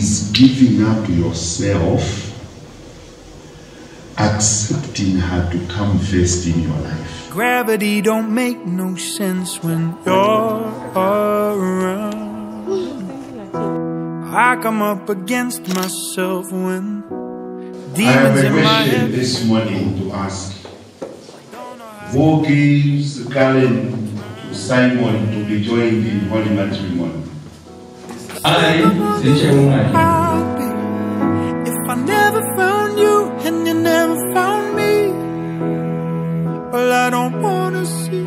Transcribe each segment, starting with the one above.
is giving up yourself, accepting her to come first in your life. Gravity don't make no sense when you're around. I come up against myself when I have demons a in my question head. this morning to ask. Who gives Karen to Simon to be joined in holy matrimony? I, Zinche Mungani, If I never found you and you never found me, well, I don't wanna see.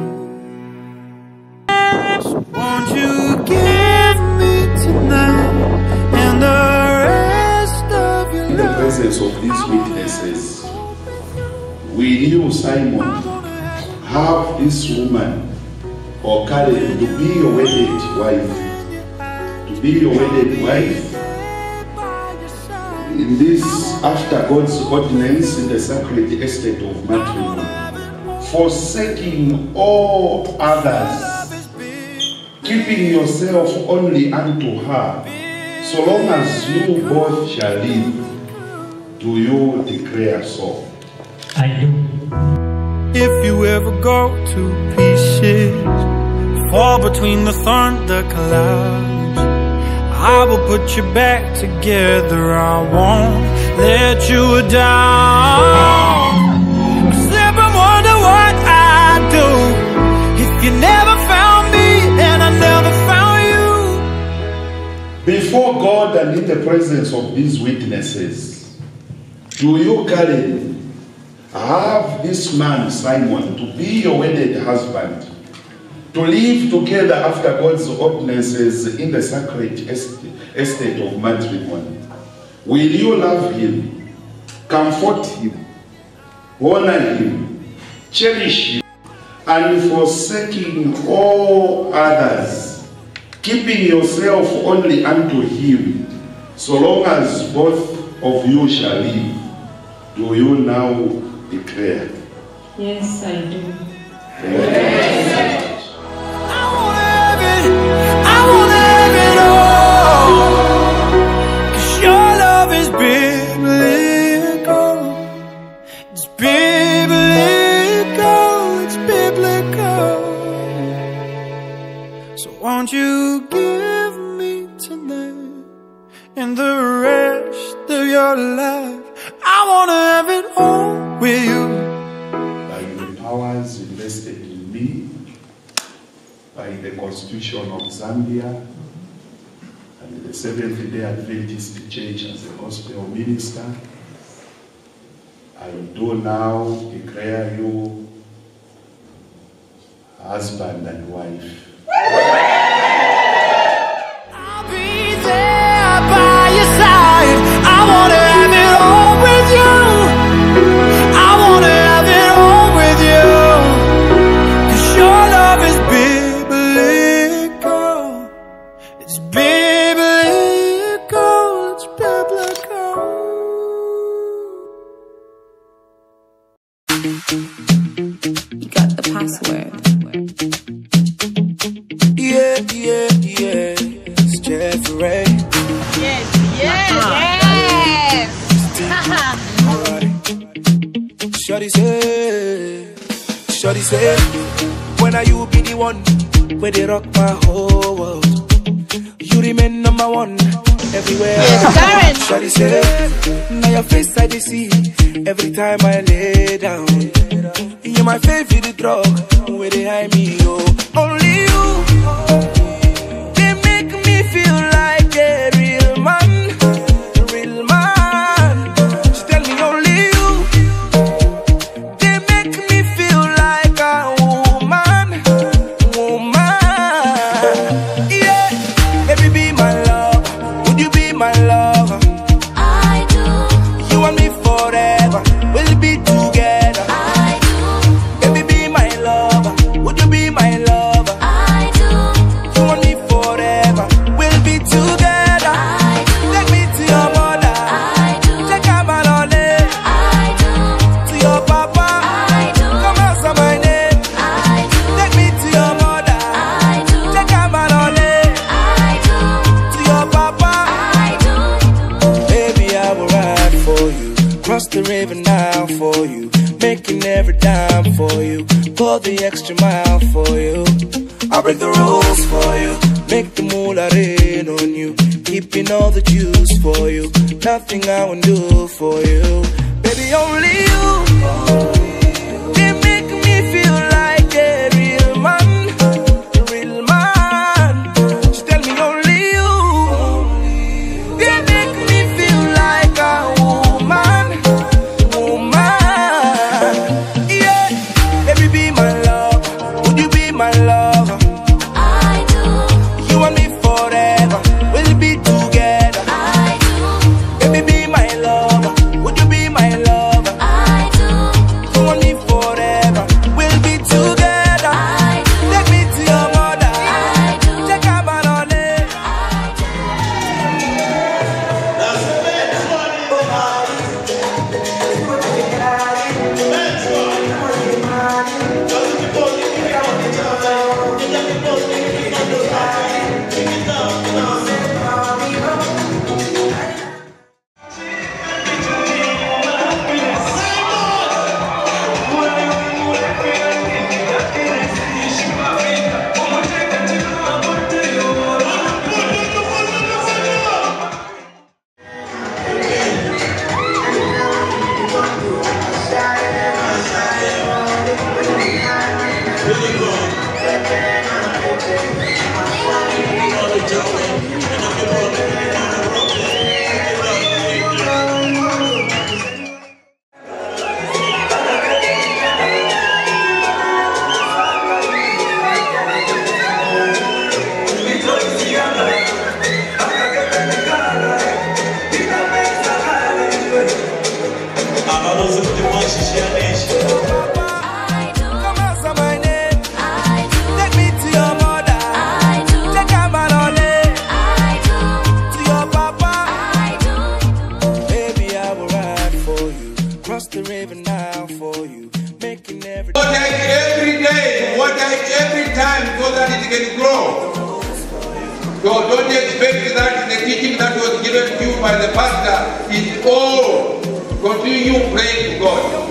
So won't you give me tonight and the rest of your In the presence of these witnesses, will you, Simon, have this woman or Karen to be your wedded wife? To be your wedded wife? In this, after God's ordinance in the sacred estate of matrimony, forsaking all others, keeping yourself only unto her, so long as you both shall live, do you declare so? I do. If you ever go to pieces, fall between the thunder clouds, I will put you back together. I won't let you down. I slip and wonder what I'd do if you never found me and I never found you. Before God and in the presence of these witnesses, do you, Karen, have this man, Simon, to be your wedded husband, to live together after God's ordinances in the sacred estate of matrimony? Will you love him, comfort him, honor him, cherish him, and forsaking all others, keeping yourself only unto him, so long as both of you shall live, do you now declare? Yes, I do. I biblical. It's biblical, it's biblical. So won't you give me tonight and the rest of your life? I wanna have it all with you. By the powers invested in me, by the Constitution of Zambia, the Seventh day Adventist Church as a gospel minister, I do now declare you husband and wife. Jeffrey. Yes, yes, yes. Shorty say, Shorty say, when are you be the one where they rock my whole world? You remain number one everywhere. Yes, Karen. Shorty say, now your face I see every time I lay down. You're my favorite drug, where they hide me, oh. Only you, they make me feel like the extra mile for you. I break the rules for you. Make the moolah rain on you. Keeping all the juice for you. Nothing I won't do for you. Baby, only you. smile for you, making What I every day, what I every time, so that it can grow. So don't expect that the teaching that was given to you by the pastor is all. Continue praying to God.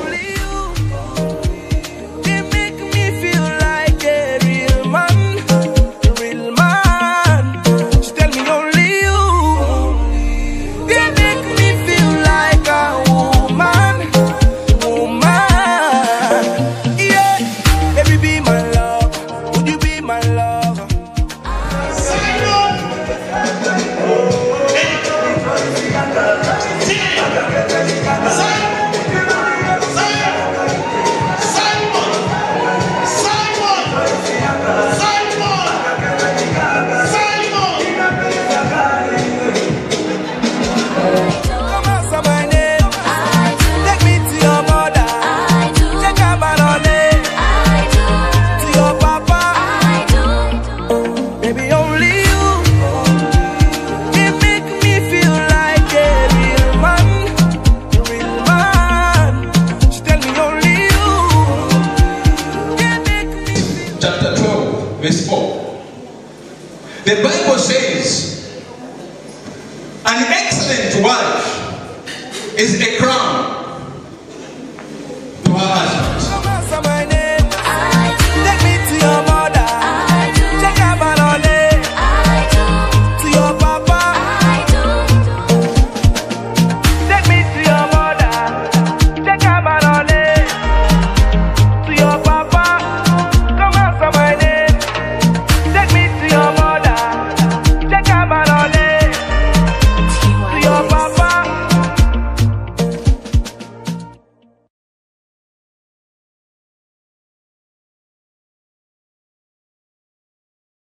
Paz.